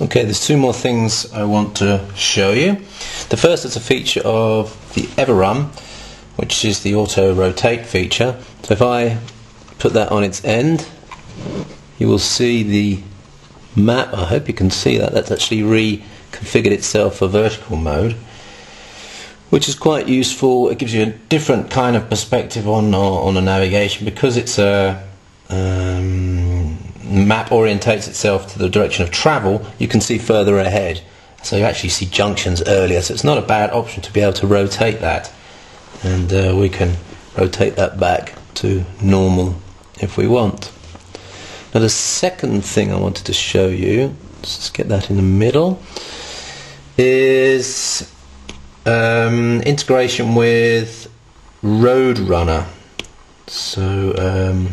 Okay, there's two more things I want to show you. The first is a feature of the Everun, which is the auto rotate feature. So if I put that on its end, you will see the map. I hope you can see that. That's actually reconfigured itself for vertical mode, which is quite useful. It gives you a different kind of perspective on on the navigation because it's a um, map orientates itself to the direction of travel, you can see further ahead. So you actually see junctions earlier. So it's not a bad option to be able to rotate that. And uh, we can rotate that back to normal if we want. Now the second thing I wanted to show you, let's just get that in the middle, is um, integration with Roadrunner. So um,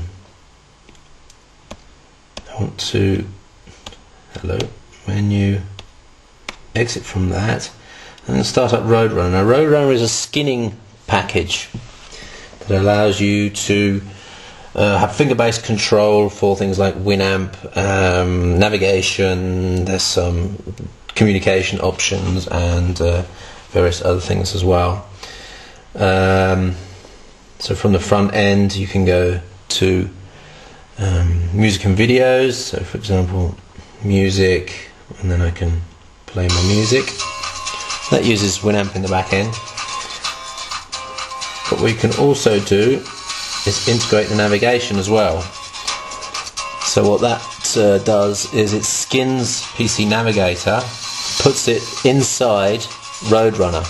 to hello menu exit from that and then start up Roadrunner. Now Roadrunner is a skinning package that allows you to uh, have finger-based control for things like Winamp, um, navigation. There's some communication options and uh, various other things as well. Um, so from the front end, you can go to um, music and videos. So, for example, music, and then I can play my music. That uses Winamp in the back end. What we can also do is integrate the navigation as well. So what that uh, does is it skins PC Navigator, puts it inside Roadrunner.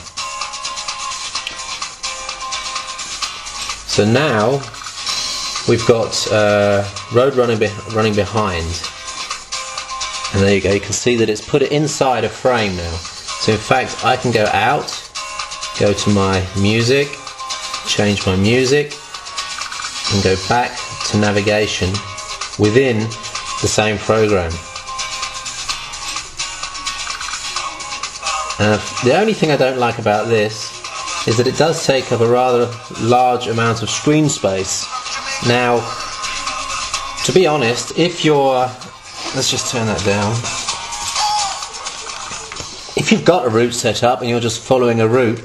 So now we've got uh, road running, be running behind. And there you go you can see that it's put it inside a frame now. So in fact I can go out go to my music change my music and go back to navigation within the same program. The only thing I don't like about this is that it does take up a rather large amount of screen space now, to be honest, if you're, let's just turn that down. If you've got a route set up and you're just following a route,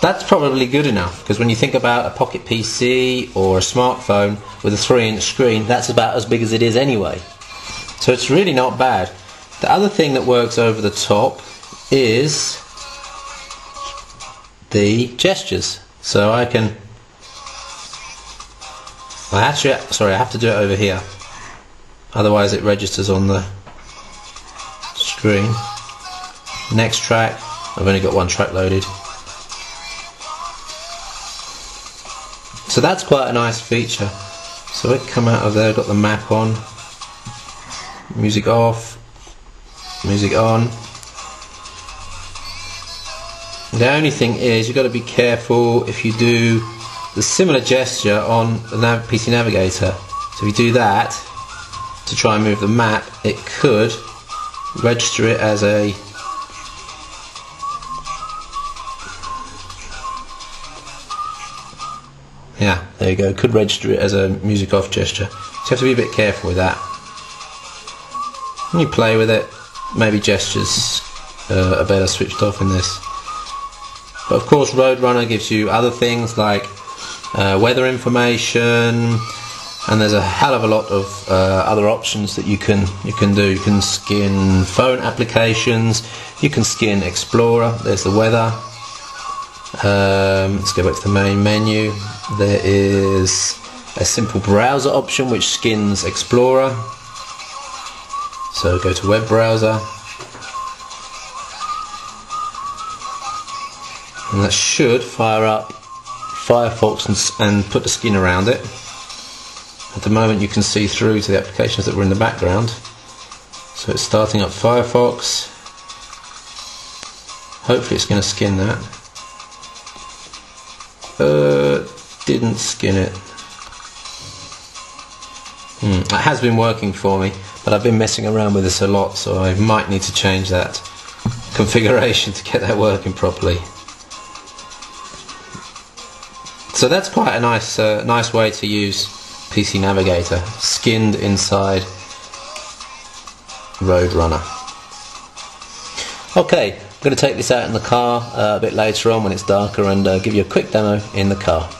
that's probably good enough because when you think about a pocket PC or a smartphone with a 3 inch screen, that's about as big as it is anyway. So it's really not bad. The other thing that works over the top is the gestures. So I can I actually, sorry, I have to do it over here. Otherwise it registers on the screen. Next track, I've only got one track loaded. So that's quite a nice feature. So it come out of there, got the map on, music off, music on. The only thing is you've got to be careful if you do the similar gesture on the Nav PC Navigator. So if you do that to try and move the map, it could register it as a yeah, there you go. Could register it as a music off gesture. So you have to be a bit careful with that. When you play with it, maybe gestures uh, are better switched off in this. But of course, Roadrunner gives you other things like uh, weather information, and there's a hell of a lot of uh, other options that you can you can do. You can skin phone applications. You can skin Explorer. There's the weather. Um, let's go back to the main menu. There is a simple browser option which skins Explorer. So go to web browser. And that should fire up Firefox and, and put the skin around it. At the moment you can see through to the applications that were in the background. So it's starting up Firefox. Hopefully it's going to skin that. Uh, didn't skin it. Hmm, it has been working for me, but I've been messing around with this a lot, so I might need to change that configuration to get that working properly. So that's quite a nice, uh, nice way to use PC Navigator, skinned inside Roadrunner. Okay, I'm going to take this out in the car uh, a bit later on when it's darker and uh, give you a quick demo in the car.